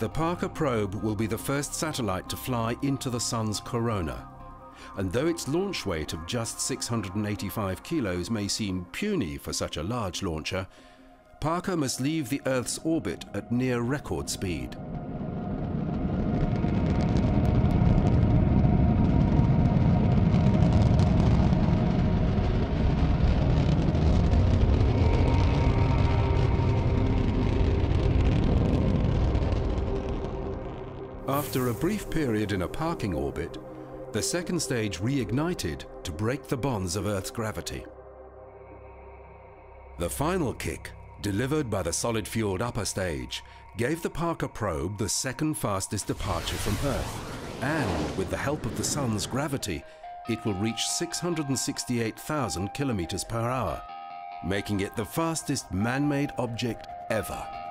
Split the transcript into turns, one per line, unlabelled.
The Parker probe will be the first satellite to fly into the Sun's corona. And though its launch weight of just 685 kilos may seem puny for such a large launcher, Parker must leave the Earth's orbit at near record speed. After a brief period in a parking orbit, the second stage reignited to break the bonds of Earth's gravity. The final kick, delivered by the solid-fueled upper stage, gave the Parker probe the second fastest departure from Earth. And with the help of the Sun's gravity, it will reach 668,000 kilometers per hour, making it the fastest man-made object ever.